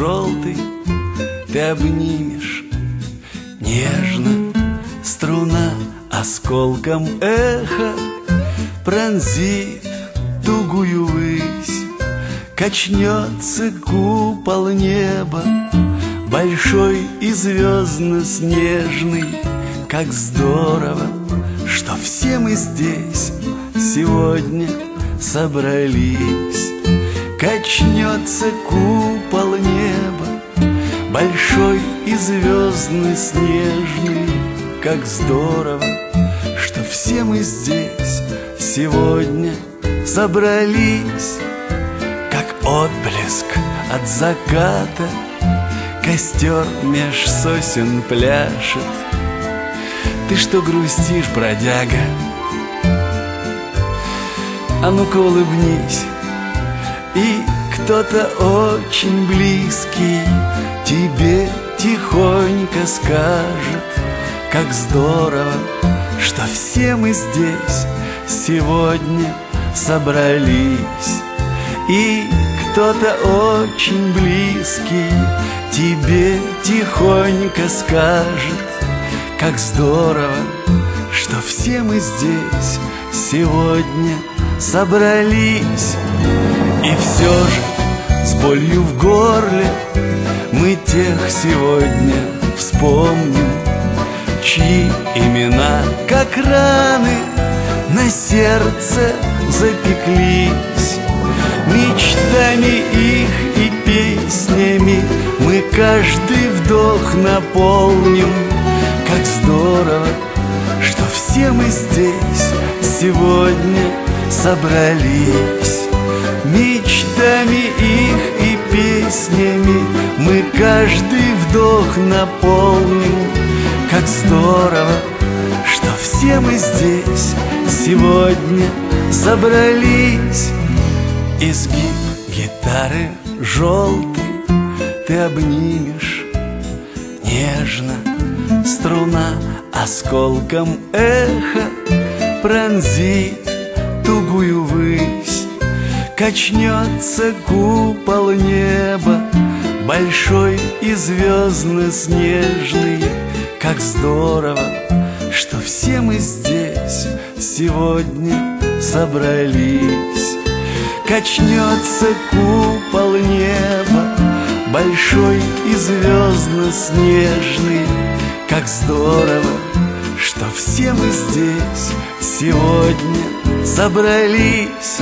Желтый Ты обнимешь. Нежно Струна осколком эха Пронзит тугую высь. Качнется купол неба Большой и звездно-снежный Как здорово, что все мы здесь Сегодня собрались Качнется купол неба Большой и звездный снежный Как здорово, что все мы здесь Сегодня собрались. Как отблеск от заката Костер меж сосен пляшет. Ты что грустишь, бродяга? А ну-ка улыбнись и кто-то очень близкий Тебе тихонько скажет Как здорово, что все мы здесь Сегодня собрались. И кто-то очень близкий Тебе тихонько скажет Как здорово, что все мы здесь Сегодня собрались болью в горле. Мы тех сегодня вспомним Чьи имена, как раны, на сердце запеклись. Мечтами их и песнями Мы каждый вдох наполним. Как здорово, что все мы здесь сегодня собрались. Мечтами каждый вдох наполним Как здорово, что все мы здесь Сегодня собрались. Изгиб гитары желтый Ты обнимешь нежно Струна осколком эха Пронзит тугую высь Качнется купол неба Большой и звездно-снежный Как здорово, что все мы здесь Сегодня собрались. Качнется купол неба Большой и звездно-снежный Как здорово, что все мы здесь Сегодня собрались